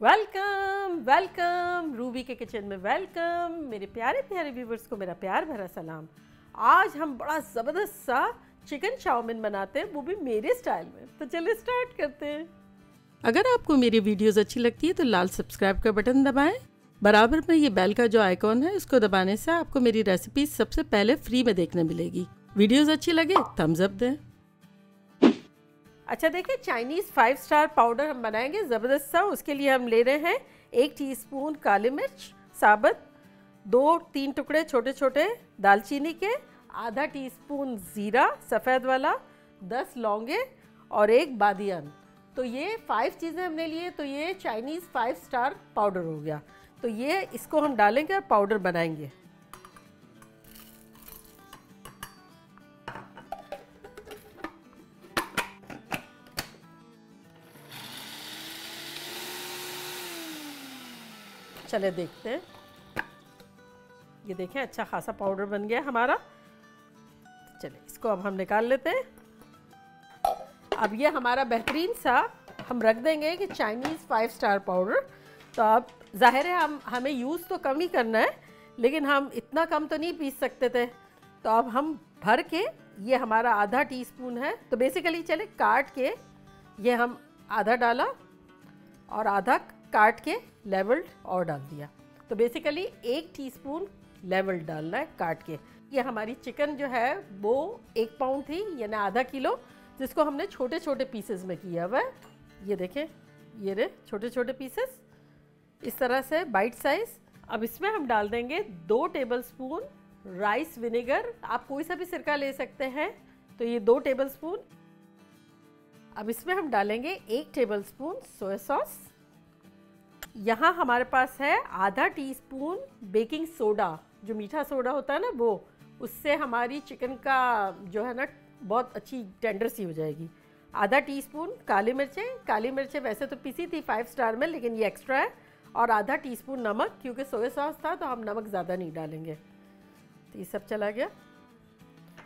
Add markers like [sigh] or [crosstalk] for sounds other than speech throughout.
Welcome welcome Ruby के kitchen में welcome मेरे प्यारे प्यारे व्यूवर्स को मेरा प्यार भरा सलाम। आज हम बड़ा ज़बरदस्त सा चिकन चाउमिन बनाते हैं, वो भी मेरे स्टाइल में। तो चलिए स्टार्ट करते हैं। अगर आपको मेरी वीडियोस अच्छी लगती है तो लाल सब्सक्राइब का बटन दबाएँ। बराबर में ये बेल का जो आइकॉन है, उसको दबाने से आपको मेरी रेसिपी सबसे पहले फ्री में देखने मिलेगी। वीडियोस अच्छी लगे थम्स अप दें। अच्छा देखिए चाइनीज़ फाइव स्टार पाउडर हम बनाएँगे, ज़बरदस्त सा। उसके लिए हम ले रहे हैं एक टीस्पून काली मिर्च, साबुत, दो, तीन टुकड़े छोटे छोटे दालचीनी के, आधा टीस्पून ज़ीरा, सफ़ेद वाला, दस लौंगे और एक बादियान तो ये फाइव चीज़ें हमने लिए तो ये चाइनीज़ फाइव स्टार पाउडर हो गया। तो ये इसको हम डालेंगे और पाउडर बनाएँगे। चले देखते हैं। ये देखें अच्छा खासा पाउडर बन गया हमारा। चले इसको अब हम निकाल लेते हैं। अब ये हमारा बेहतरीन सा, हम रख देंगे कि चाइनीज़ फाइव स्टार पाउडर तो अब ज़ाहिर है हम, हमें यूज़ तो कम ही करना है, लेकिन हम इतना कम तो नहीं पीस सकते थे। तो अब हम भर के, ये हमारा आधा टीस्पून है। तो बेसिकली चले काट के ये हम आधा डाला और आधा काट के लेवल्ड और डाल दिया। तो बेसिकली एक टीस्पून लेवल डालना है काट के। ये हमारी चिकन जो है, वो एक पाउंड थी, यानी आधा किलो, जिसको हमने छोटे छोटे पीसेस में किया हुआ ये देखें, ये रे छोटे छोटे पीसेस इस तरह से बाइट साइज़ अब इसमें हम डाल देंगे दो टेबल स्पून राइस विनेगर आप कोई सा भी सिरका ले सकते हैं तो ये दो टेबल स्पून अब इसमें हम डालेंगे एक टेबल स्पून सोया सॉस यहाँ हमारे पास है आधा टीस्पून बेकिंग सोडा जो मीठा सोडा होता है ना, वो, उससे हमारी चिकन का जो है ना, बहुत अच्छी टेंडर सी हो जाएगी। आधा टीस्पून काली मिर्चें। काली मिर्चें वैसे तो पीसी थी फाइव स्टार में, लेकिन ये एक्स्ट्रा है। और आधा टीस्पून नमक, क्योंकि सोया सॉस था तो हम नमक ज़्यादा नहीं डालेंगे। तो ये सब चला गया।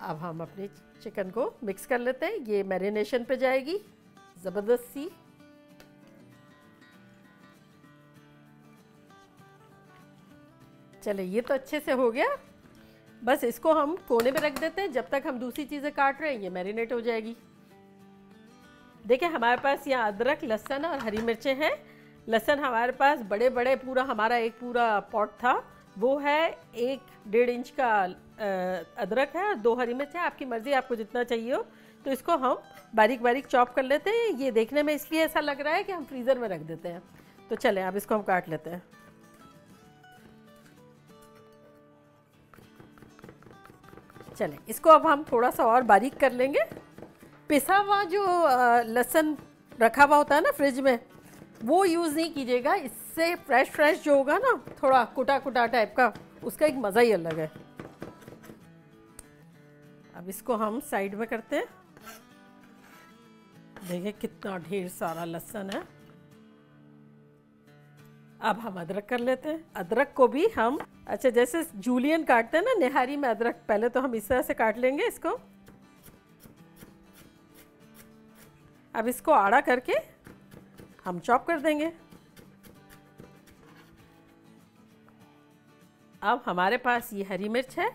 अब हम अपनी चिकन को मिक्स कर लेते हैं। ये मैरिनेशन पे जाएगी। ज़बरदस्त सी। चले ये तो अच्छे से हो गया। बस इसको हम कोने में रख देते हैं, जब तक हम दूसरी चीज़ें काट रहे हैं, ये मैरिनेट हो जाएगी। देखिए, हमारे पास यहाँ अदरक, लहसन और हरी मिर्चें हैं। लहसन हमारे पास बड़े बड़े पूरा, हमारा एक पूरा पॉट था। वो है एक डेढ़ इंच का अदरक है और दो हरी मिर्च आपकी मर्ज़ी, आपको जितना चाहिए हो। तो इसको हम बारीक बारीक चॉप कर लेते हैं। ये देखने में इसलिए ऐसा लग रहा है कि हम फ्रीज़र में रख देते हैं। तो चलें, अब इसको हम काट लेते हैं। चलें। इसको अब हम थोड़ा सा और बारीक कर लेंगे। पिसा हुआ जो लहसन रखा हुआ होता है ना फ्रिज में, वो यूज़ नहीं कीजिएगा। इससे फ्रेश फ्रेश जो होगा ना, थोड़ा कुटा कुटा टाइप का, उसका एक मज़ा ही अलग है। अब इसको हम साइड में करते हैं। देखिए कितना ढेर सारा लहसन है। अब हम अदरक कर लेते हैं। अदरक को भी हम अच्छा जैसे जूलियन काटते हैं ना, निहारी में अदरक, पहले तो हम इस तरह से काट लेंगे इसको। अब इसको आड़ा करके हम चॉप कर देंगे। अब हमारे पास ये हरी मिर्च है।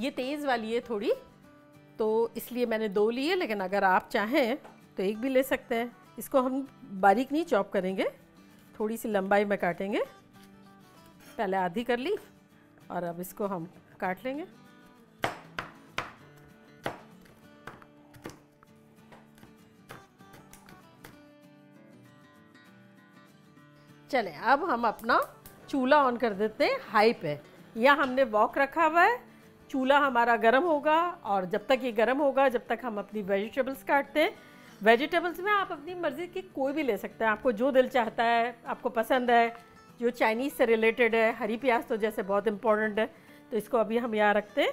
ये तेज़ वाली है थोड़ी तो इसलिए मैंने दो लिए लेकिन अगर आप चाहें तो एक भी ले सकते हैं। इसको हम बारीक नहीं चॉप करेंगे। थोड़ी सी लंबाई में काटेंगे। पहले आधी कर ली और अब इसको हम काट लेंगे। चलें, अब हम अपना चूल्हा ऑन कर देते हैं हाई पे। यहाँ हमने वॉक रखा हुआ है। चूल्हा हमारा गर्म होगा और जब तक ये गर्म होगा, जब तक हम अपनी वेजिटेबल्स काटते हैं वेजिटेबल्स में आप अपनी मर्ज़ी की कोई भी ले सकते हैं। आपको जो दिल चाहता है, आपको पसंद है, जो चाइनीज़ से रिलेटेड है, हरी प्याज तो जैसे बहुत इम्पोर्टेंट है तो इसको अभी हम यहाँ रखते हैं।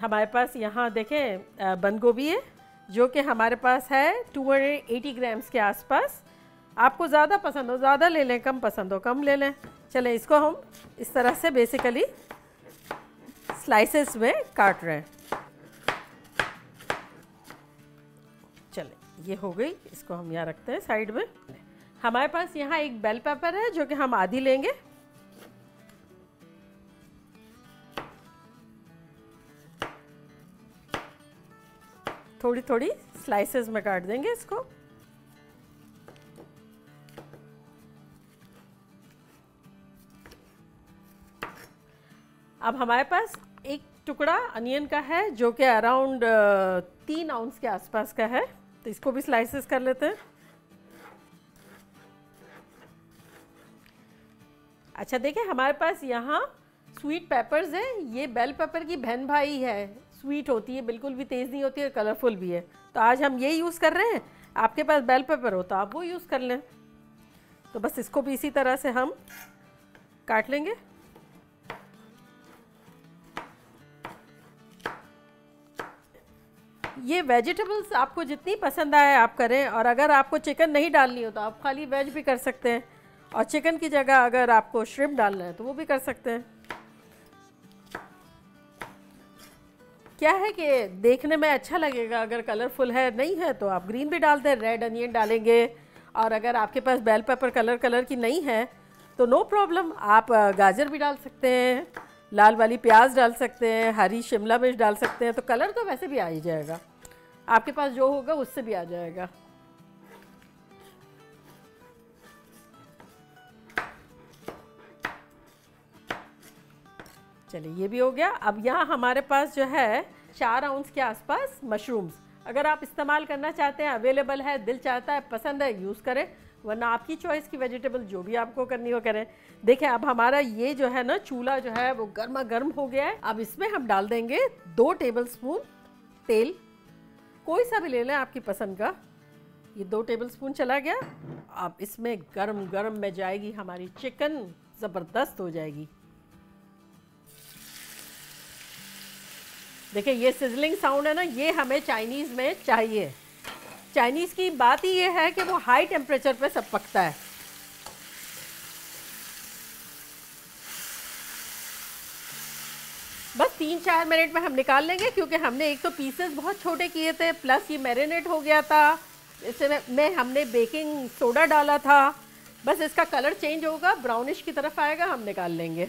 हमारे पास यहाँ देखें बंद गोभी है, जो कि हमारे पास है 280 ग्राम्स के आसपास। आपको ज़्यादा पसंद हो, ज़्यादा ले लें, कम पसंद हो, कम ले लें। चलें, इसको हम इस तरह से बेसिकली स्लाइसेस में काट रहे हैं। ये हो गई, इसको हम यहाँ रखते हैं साइड में। हमारे पास यहाँ एक बेल पेपर है, जो कि हम आधी लेंगे। थोड़ी थोड़ी स्लाइसेस में काट देंगे इसको। अब हमारे पास एक टुकड़ा अनियन का है, जो कि अराउंड तीन आउंस के आसपास का है। तो इसको भी स्लाइसेस कर लेते हैं। अच्छा देखिए, हमारे पास यहाँ स्वीट पेपर्स है। ये बेल पेपर की बहन भाई है। स्वीट होती है, बिल्कुल भी तेज़ नहीं होती है कलरफुल भी है। तो आज हम ये यूज़ कर रहे हैं। आपके पास बेल पेपर हो तो आप वो यूज़ कर लें। तो बस इसको भी इसी तरह से हम काट लेंगे। ये वेजिटेबल्स आपको जितनी पसंद आए आप करें, और अगर आपको चिकन नहीं डालनी हो तो आप खाली वेज भी कर सकते हैं। और चिकन की जगह अगर आपको श्रिम्प डालना है तो वो भी कर सकते हैं। क्या है कि देखने में अच्छा लगेगा, अगर कलरफुल है, नहीं है तो आप ग्रीन भी डाल दें रेड अनियन डालेंगे। और अगर आपके पास बेल पेपर कलर कलर की नहीं है तो नो प्रॉब्लम आप गाजर भी डाल सकते हैं, लाल वाली प्याज डाल सकते हैं, हरी शिमला मिर्च डाल सकते हैं तो कलर तो वैसे भी आ ही जाएगा। आपके पास जो होगा उससे भी आ जाएगा। चलिए, ये भी हो गया। अब यहाँ हमारे पास जो है चार आउंस के आसपास मशरूम्स अगर आप इस्तेमाल करना चाहते हैं अवेलेबल है, दिल चाहता है, पसंद है यूज़ करें, वरना आपकी चॉइस की वेजिटेबल जो भी आपको करनी हो करें। देखें, अब हमारा ये जो है ना, चूल्हा जो है वो गर्मा गर्म हो गया है। अब इसमें हम डाल देंगे दो टेबल स्पून तेल। कोई सा भी ले लें आपकी पसंद का। ये दो टेबल स्पून चला गया। अब इसमें गरम गरम में जाएगी हमारी चिकन ज़बरदस्त हो जाएगी। देखिए, ये सिजलिंग साउंड है ना, ये हमें चाइनीज़ में चाहिए। चाइनीज़ की बात ही ये है कि वो हाई टेम्परेचर पे सब पकता है बस तीन चार मिनट में हम निकाल लेंगे, क्योंकि हमने एक तो पीसेस बहुत छोटे किए थे प्लस ये मैरिनेट हो गया था। इसमें में हमने बेकिंग सोडा डाला था। बस इसका कलर चेंज होगा ब्राउनिश की तरफ़ आएगा, हम निकाल लेंगे।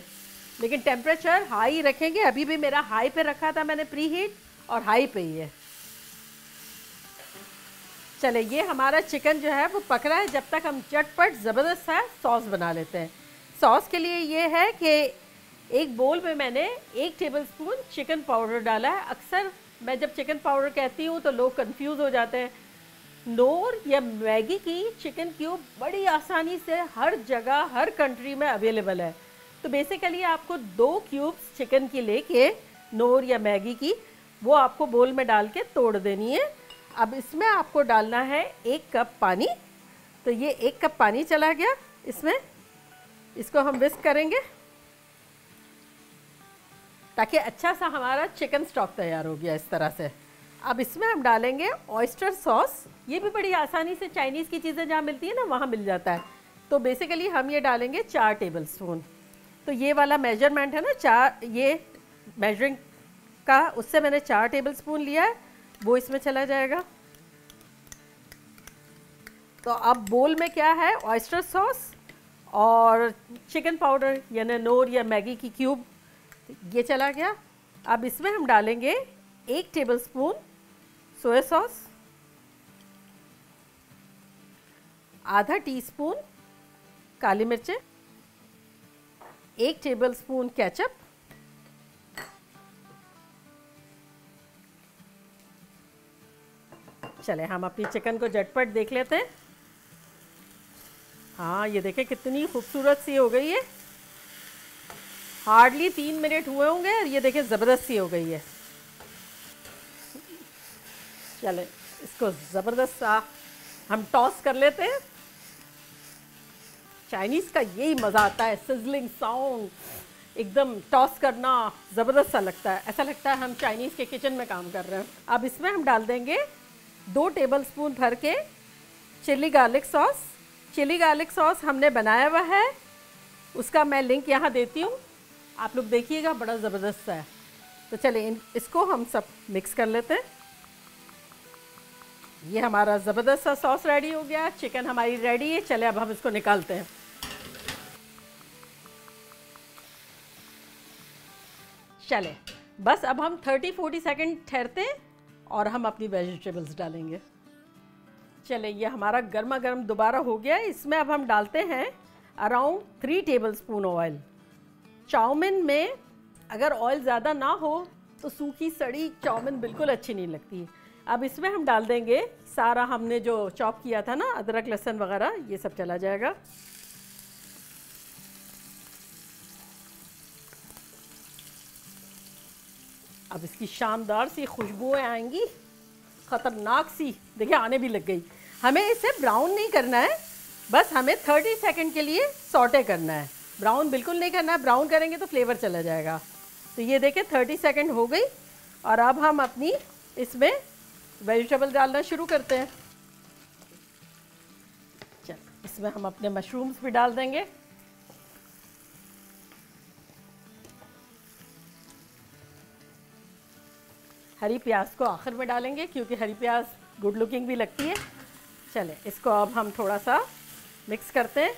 लेकिन टेम्परेचर हाई रखेंगे। अभी भी मेरा हाई पे रखा था मैंने प्री हीट और हाई पे ही है चले ये हमारा चिकन जो है, वो पक रहा है। जब तक हम चटपट ज़बरदस्त सा सॉस बना लेते हैं। सॉस के लिए ये है कि एक बोल में मैंने एक टेबल स्पून चिकन पाउडर डाला है। अक्सर मैं जब चिकन पाउडर कहती हूँ तो लोग कंफ्यूज हो जाते हैं। नोर या मैगी की चिकन क्यूब बड़ी आसानी से हर जगह, हर कंट्री में अवेलेबल है। तो बेसिकली आपको दो क्यूब्स चिकन की लेके, नोर या मैगी की, वो आपको बोल में डाल के तोड़ देनी है। अब इसमें आपको डालना है एक कप पानी। तो ये एक कप पानी चला गया। इसमें इसको हम विस्क करेंगे। ताकि अच्छा सा हमारा चिकन स्टॉक तैयार हो गया इस तरह से। अब इसमें हम डालेंगे ऑयस्टर सॉस ये भी बड़ी आसानी से चाइनीज़ की चीज़ें जहाँ मिलती है ना, वहाँ मिल जाता है। तो बेसिकली हम ये डालेंगे चार टेबल स्पून तो ये वाला मेज़रमेंट है ना, चार, ये मेजरिंग का, उससे मैंने चार टेबल स्पून लिया है। वो इसमें चला जाएगा। तो अब बोल में क्या है? ऑयस्टर सॉस और चिकन पाउडर यानी नोर या मैगी की क्यूब ये चला गया। अब इसमें हम डालेंगे एक टेबल स्पून सोया सॉस आधा टीस्पून काली मिर्चें, एक टेबल स्पून केचप चले हम अपनी चिकन को झटपट देख लेते हैं। हाँ ये देखें कितनी खूबसूरत सी हो गई है। हार्डली तीन मिनट हुए होंगे और ये देखें ज़बरदस्त हो गई है। चले, इसको ज़बरदस्त हम टॉस कर लेते हैं। चाइनीज़ का यही मज़ा आता है सिजलिंग साउंड एकदम टॉस करना ज़बरदस्त सा लगता है। ऐसा लगता है हम चाइनीज़ के किचन में काम कर रहे हैं। अब इसमें हम डाल देंगे दो टेबल स्पून भर के chilli garlic sauce chilli garlic sauce हमने बनाया हुआ है। उसका मैं लिंक यहाँ देती हूँ। आप लोग देखिएगा, बड़ा ज़बरदस्त है। तो चलिए इसको हम सब मिक्स कर लेते हैं। ये हमारा ज़बरदस्त सा सॉस रेडी हो गया। चिकन हमारी रेडी है। चले अब हम इसको निकालते हैं। चले बस अब हम 30-40 सेकंड ठहरते हैं और हम अपनी वेजिटेबल्स डालेंगे। चले ये हमारा गर्मा गर्म दोबारा हो गया इसमें अब हम डालते हैं around three tablespoon oil chow mein में अगर ऑयल ज़्यादा ना हो तो सूखी, सड़ी चाउमिन बिल्कुल अच्छी नहीं लगती। अब इसमें हम डाल देंगे सारा, हमने जो चॉप किया था ना, अदरक, लहसुन वगैरह, ये सब चला जाएगा। अब इसकी शानदार सी खुशबुएँ आएँगी, ख़तरनाक सी। देखिए, आने भी लग गई। हमें इसे ब्राउन नहीं करना है, बस हमें 30 सेकंड के लिए सॉटे करना है। ब्राउन बिल्कुल नहीं करना है ब्राउन करेंगे तो फ्लेवर चला जाएगा। तो ये देखें 30 सेकंड हो गई और अब हम अपनी इसमें वेजिटेबल डालना शुरू करते हैं। चल, इसमें हम अपने मशरूम्स भी डाल देंगे। हरी प्याज को आखिर में डालेंगे, क्योंकि हरी प्याज गुड लुकिंग भी लगती है। चले, इसको अब हम थोड़ा सा मिक्स करते हैं।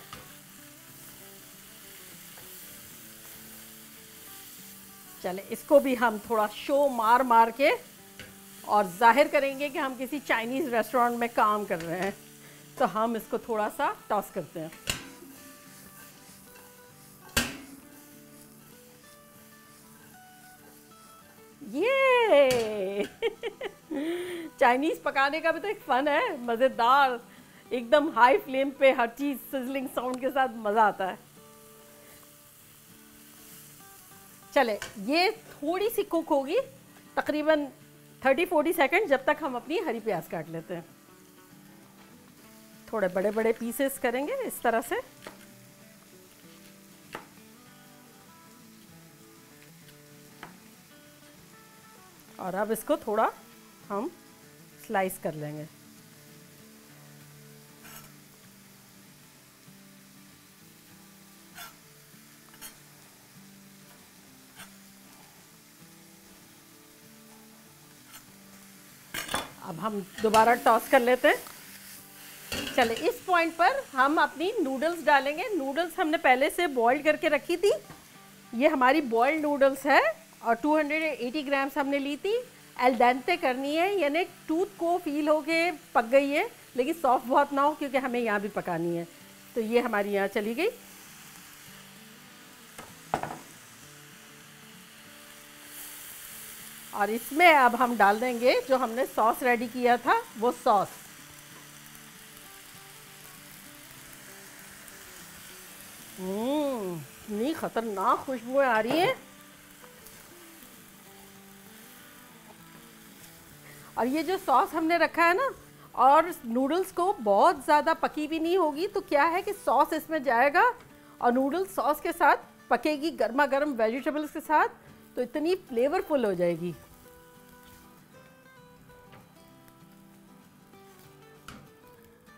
चले। इसको भी हम थोड़ा शो मार मार के और ज़ाहिर करेंगे कि हम किसी चाइनीज़ रेस्टोरेंट में काम कर रहे हैं। तो हम इसको थोड़ा सा टॉस करते हैं। ये! [laughs] चाइनीज़ पकाने का भी तो एक फ़न है, मज़ेदार। एकदम हाई फ्लेम पे हर चीज़ सिजलिंग साउंड के साथ मज़ा आता है। चले, ये थोड़ी सी कुक होगी, तकरीबन 30-40 सेकंड जब तक हम अपनी हरी प्याज काट लेते हैं। थोड़े बड़े बड़े पीसेस करेंगे इस तरह से। और अब इसको थोड़ा हम स्लाइस कर लेंगे। अब हम दोबारा टॉस कर लेते हैं। चले, इस पॉइंट पर हम अपनी नूडल्स डालेंगे। नूडल्स हमने पहले से बॉईल करके रखी थी। ये हमारी बॉइल्ड नूडल्स है और 280 ग्राम्स हमने ली थी। एलडेंटे करनी है, यानी टूथ को फील हो के पक गई है। लेकिन सॉफ्ट बहुत ना हो, क्योंकि हमें यहाँ भी पकानी है। तो ये हमारी यहाँ चली गई। और इसमें अब हम डाल देंगे जो हमने सॉस रेडी किया था वो सॉस। हम्म, इतनी खतरनाक खुशबुएँ आ रही हैं। और ये जो सॉस हमने रखा है ना और नूडल्स को बहुत ज़्यादा पकी भी नहीं होगी तो क्या है कि सॉस इसमें जाएगा और नूडल्स सॉस के साथ पकेगी गर्मा गर्म वेजिटेबल्स के साथ तो इतनी फ्लेवरफुल हो जाएगी।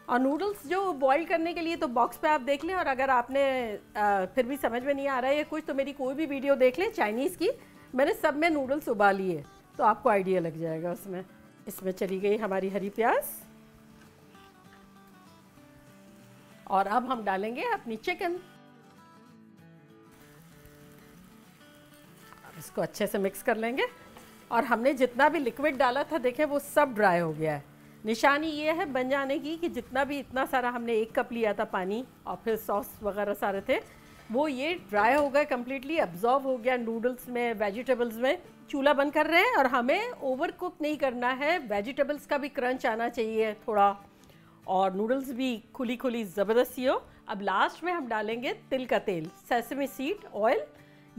और नूडल्स जो बॉईल करने के लिए तो बॉक्स पे आप देख लें और अगर आपने आ, फिर भी समझ में नहीं आ रहा है कुछ तो मेरी कोई भी वीडियो देख लें चाइनीज़ की। मैंने सब में नूडल्स उबाली है तो आपको आइडिया लग जाएगा उसमें। इसमें चली गई हमारी हरी प्याज। और अब हम डालेंगे अपनी चिकन इसको अच्छे से मिक्स कर लेंगे। और हमने जितना भी लिक्विड डाला था देखें वो सब ड्राई हो गया है। निशानी ये है बन जाने की कि जितना भी इतना सारा हमने एक कप लिया था पानी और फिर सॉस वगैरह सारे थे, वो ये ड्राई हो गए कम्प्लीटली अब्जॉर्व हो गया नूडल्स में वेजिटेबल्स में। चूल्हा बंद कर रहे हैं और हमें ओवर कुक नहीं करना है। वेजिटेबल्स का भी क्रंच आना चाहिए थोड़ा। और नूडल्स भी खुली खुली ज़बरदस्ती हो। अब लास्ट में हम डालेंगे तिल का तेल सेसमी सीड ऑयल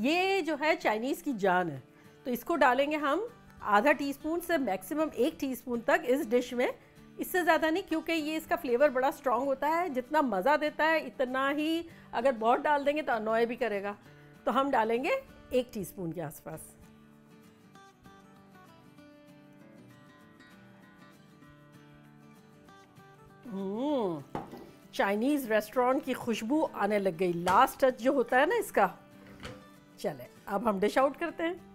ये जो है चाइनीज़ की जान है। तो इसको डालेंगे हम आधा टीस्पून से मैक्सिमम एक टीस्पून तक इस डिश में। इससे ज़्यादा नहीं क्योंकि ये इसका फ्लेवर बड़ा स्ट्रॉन्ग होता है जितना मज़ा देता है इतना ही अगर बहुत डाल देंगे तो अनॉय भी करेगा। तो हम डालेंगे एक टीस्पून के आसपास। चाइनीज़ हम्म, रेस्टोरेंट की खुशबू आने लग गई। लास्ट टच जो होता है ना इसका। चले अब हम डिश आउट करते हैं।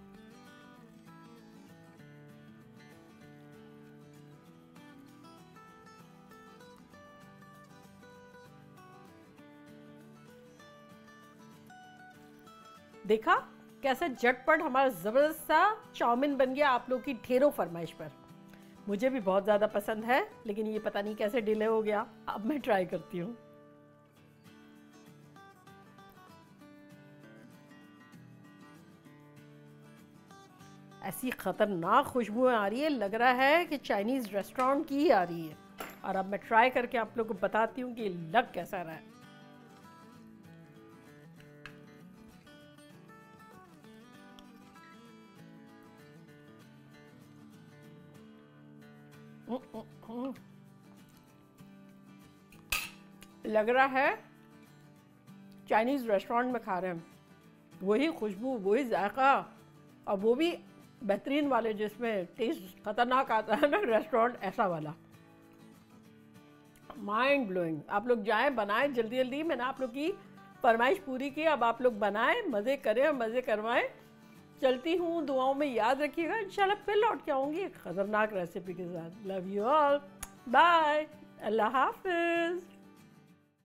देखा कैसे झटपट हमारा ज़बरदस्त सा चाउमिन बन गया आप लोग की ढेरों फरमाइश पर। मुझे भी बहुत ज़्यादा पसंद है, लेकिन ये पता नहीं कैसे डिले हो गया। अब मैं ट्राई करती हूँ। ऐसी ख़तरनाक खुशबू आ रही है, लग रहा है कि चाइनीज़ रेस्टोरेंट की ही आ रही है। और अब मैं ट्राई करके आप लोग को बताती हूँ कि लग कैसा रहा है। लग रहा है चाइनीज़ रेस्टोरेंट में खा रहे हैं वही खुशबू, वही जायका और वो भी बेहतरीन वाले जिसमें टेस्ट खतरनाक आता है ना रेस्टोरेंट ऐसा वाला। माइंड ब्लोइंग आप लोग जाएँ, बनाएँ जल्दी जल्दी मैंने आप लोग की फरमाइश पूरी की, अब आप लोग बनाएँ, मज़े करें और मज़े करवाएँ। चलती हूँ, दुआओं में याद रखिएगा। इंशाल्लाह फिर लौट के आऊँगी एक खतरनाक रेसिपी के साथ। लव यू ऑल बाय अल्लाह हाफिज़।